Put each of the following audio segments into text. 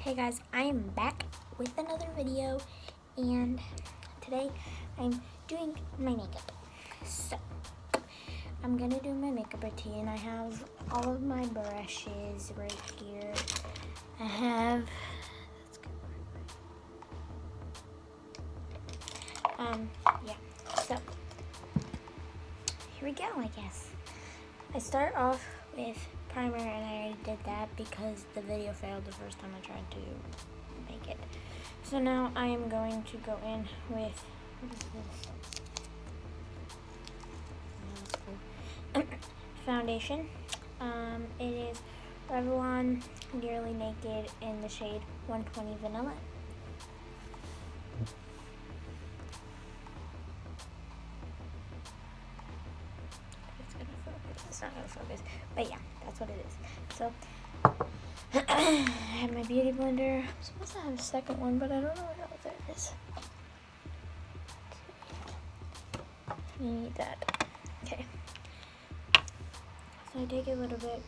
Hey guys, I am back with another video and today I'm doing my makeup. So, I'm gonna do my makeup routine. I have all of my brushes right here. I have, um, yeah, so, here we go, I guess. I start off with primer and I already did that because the video failed the first time I tried to make it. So now I am going to go in with? Foundation. Um, it is Revlon Nearly Naked in the shade 120 Vanilla. It's not gonna focus. But yeah, that's what it is. So I have my beauty blender. I'm supposed to have a second one, but I don't know where it is. You need that. Okay. So I take a little bit.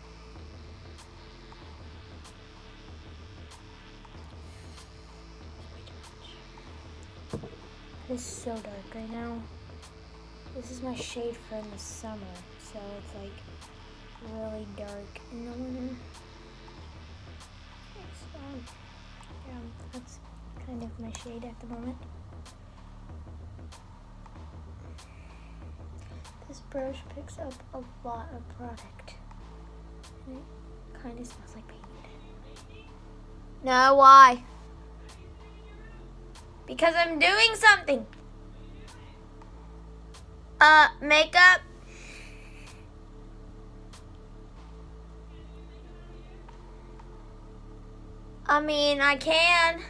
It's so dark right now. This is my shade for in the summer, so it's like really dark in the winter. So, that's kind of my shade at the moment. This brush picks up a lot of product. And it kind of smells like paint. No, why? Because I'm doing something. Uh, makeup. I mean, I can.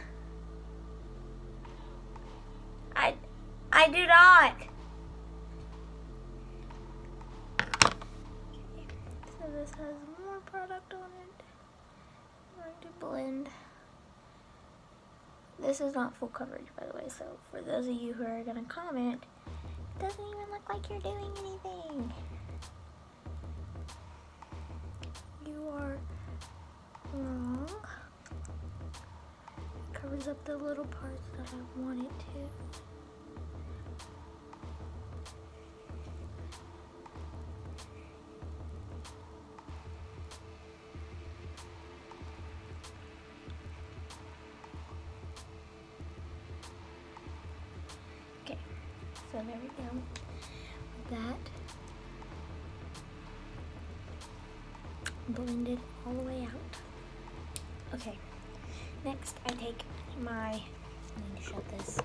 I, I do not. So this has more product on it. I'm going to blend. This is not full coverage, by the way, so for those of you who are going to comment, doesn't even look like you're doing anything. You are wrong. It covers up the little parts that I want it to. So there we go. That blended all the way out. Okay, next I take my, I need to shut this.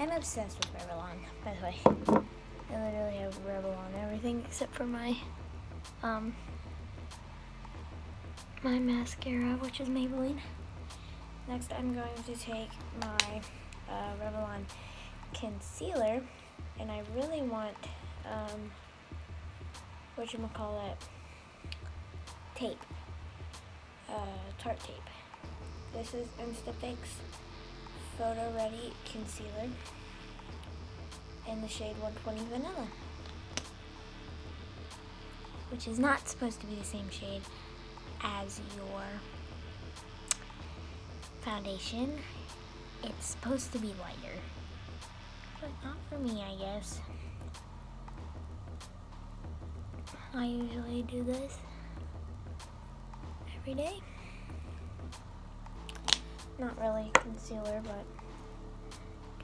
I'm obsessed with Revlon, by the way. I literally have Revlon everything except for my, um, my mascara, which is Maybelline. Next, I'm going to take my uh, Revlon concealer, and I really want, um, what you gonna call it, tape, uh, Tarte tape. This is Instafix Photo Ready Concealer in the shade 120 Vanilla, which is not supposed to be the same shade as your foundation. It's supposed to be lighter, but not for me, I guess. I usually do this every day. Not really concealer, but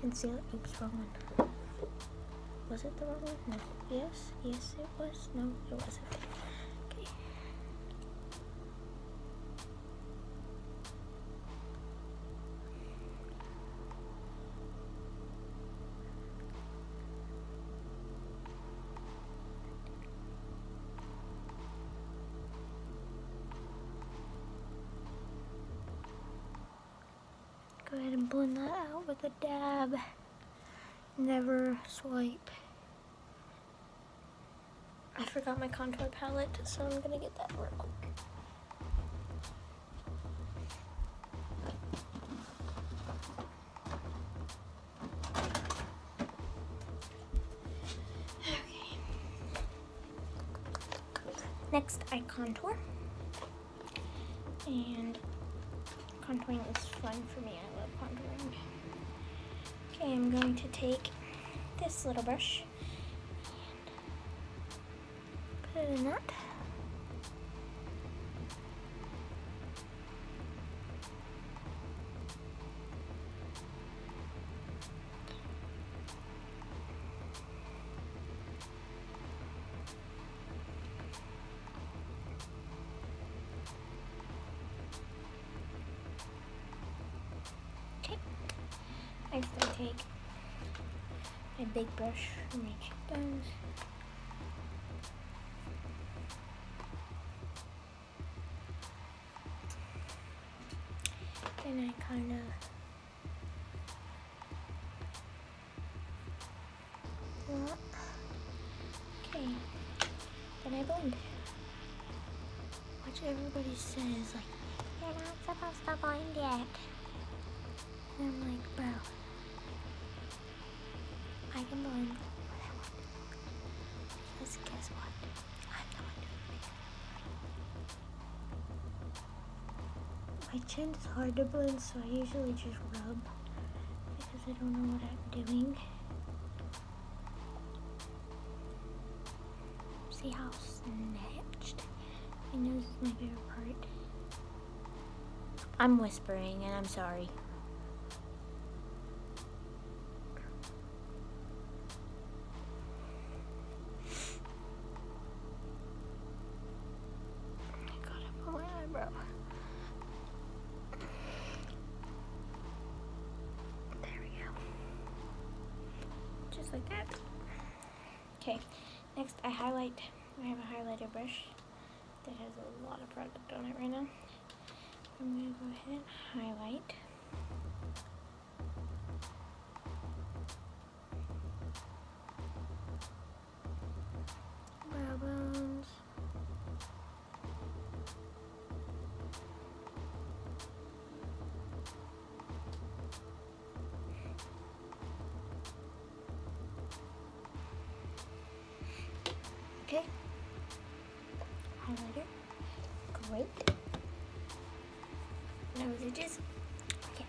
concealer. Oops, wrong one. Was it the wrong one? No. Yes, yes, it was. No, it wasn't. Blend that out with a dab. Never swipe. I forgot my contour palette, so I'm gonna get that real quick. Next, I contour. And contouring is fun for me. I. Okay, I'm going to take this little brush and put it in that. I take my big brush for my cheekbones. Then I kind of Okay, then I blend. Which everybody says, like, you're not supposed to blend yet. And I'm like, bro, I can blend what I want. Because guess what? I'm not doing it. My chin is hard to blend, so I usually just rub because I don't know what I'm doing. See how snatched? I know this is my favorite part. I'm whispering and I'm sorry. Just like that. Okay, next I highlight, I have a highlighter brush that has a lot of product on it right now. I'm to go ahead and highlight. Okay. Highlighter. Great. Nose edges. Okay.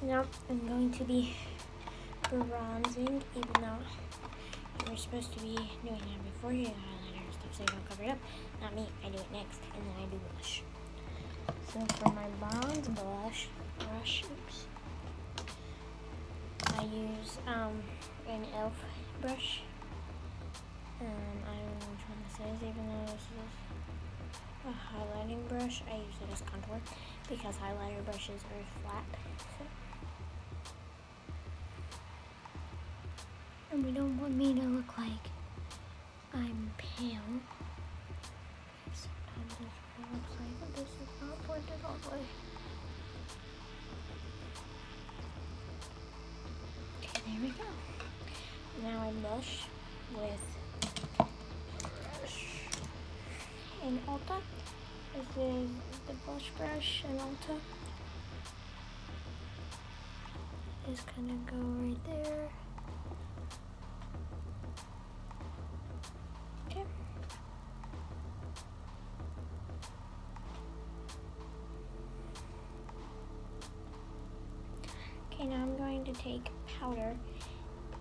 Now I'm going to be bronzing, even though you are supposed to be doing that before you highlighter and stuff so you don't cover it up. Not me. I do it next, and then I do blush. So for my bronze blush, brush, oops, I use um, an e.l.f. brush um, I even though this is a highlighting brush. I use it as contour because highlighter brushes are flat. So. And we don't want me to look like I'm pale. Sometimes this looks like but this is not pointed all the way. Okay, there we go. Now I blush with in Ulta. This is the blush brush in Ulta. Just gonna go right there. Okay. Okay, now I'm going to take powder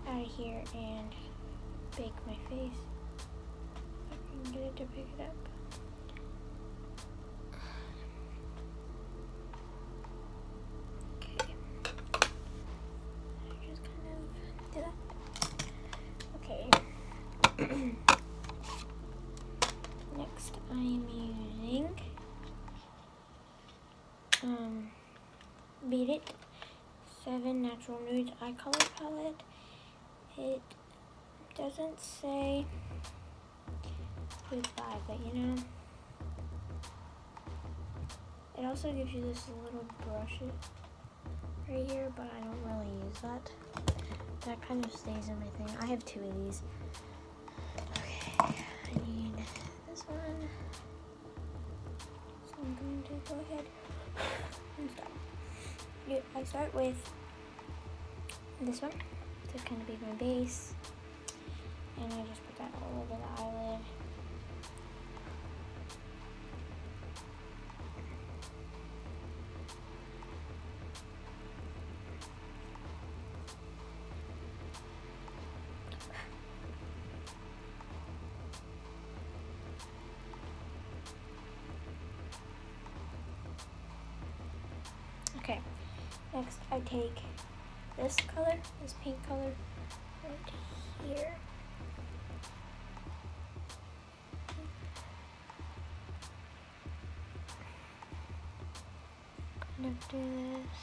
out of here and bake my face. I can get it to pick it up. Beat It 7 Natural Nudes Eye Color Palette. It doesn't say goodbye, but you know, it also gives you this little brush right here, but I don't really use that. That kind of stays in my thing. I have two of these. Okay, I need this one. So I'm going to go ahead and start. I start with this one to kind of be my base. And I just put that all over the eyelid. Next, I take this color, this pink color, right here. Of do this.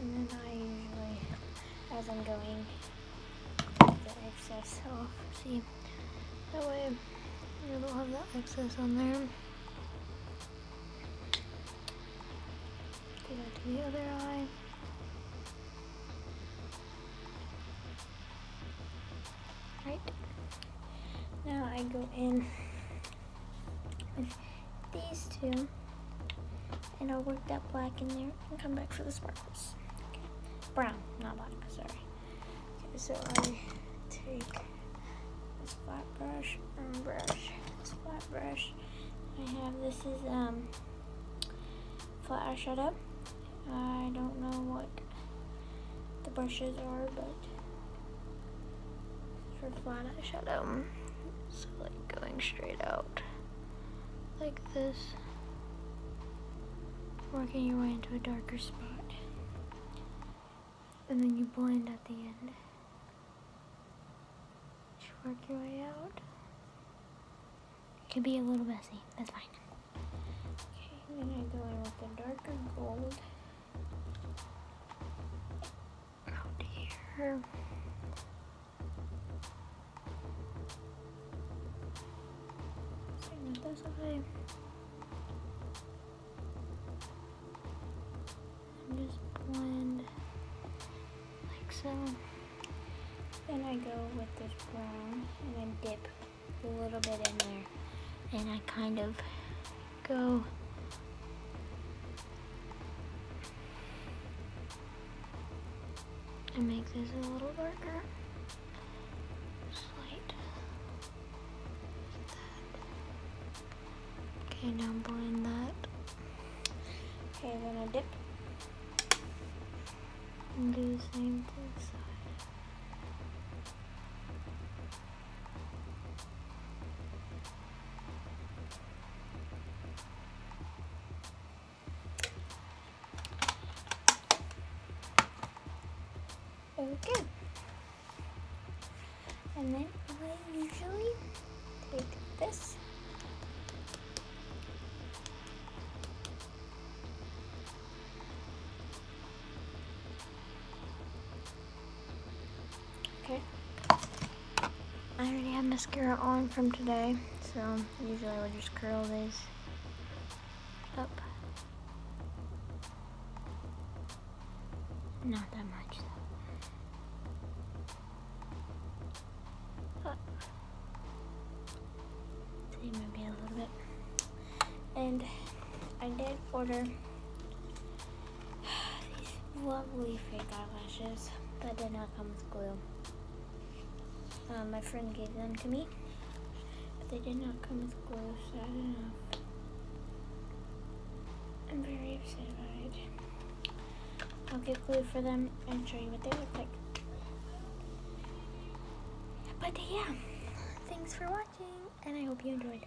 And then I usually, as I'm going, get the excess off. See, that way you don't have that excess on there. Do that to the other eye. Right. Now I go in with these two and I'll work that black in there and come back for the sparkles. Okay. Brown, not black, sorry. Okay, so I take this flat brush and brush, this flat brush. I have, this is um, flat eyeshadow. I don't know what the brushes are, but for flat eyeshadow, so like going straight out like this working your way into a darker spot. And then you blend at the end. Just work your way out. It can be a little messy, that's fine. Okay, then I go in with the darker gold. Same with this eye. just blend like so. Then I go with this brown and then dip a little bit in there. And I kind of go and make this a little darker. Slight. Okay, now blend that. Okay, then I dip and do the same to usually take this Okay. I already have mascara on from today, so usually I would just curl this lovely fake eyelashes that did not come with glue. Um, my friend gave them to me, but they did not come with glue, sad enough. I'm very upset about it. I'll get glue for them and show you what they look like. But yeah, thanks for watching, and I hope you enjoyed.